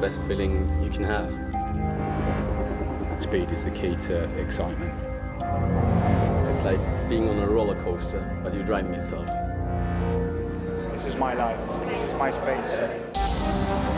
best feeling you can have. Speed is the key to excitement. It's like being on a roller coaster, but you're driving yourself. This is my life. This is my space.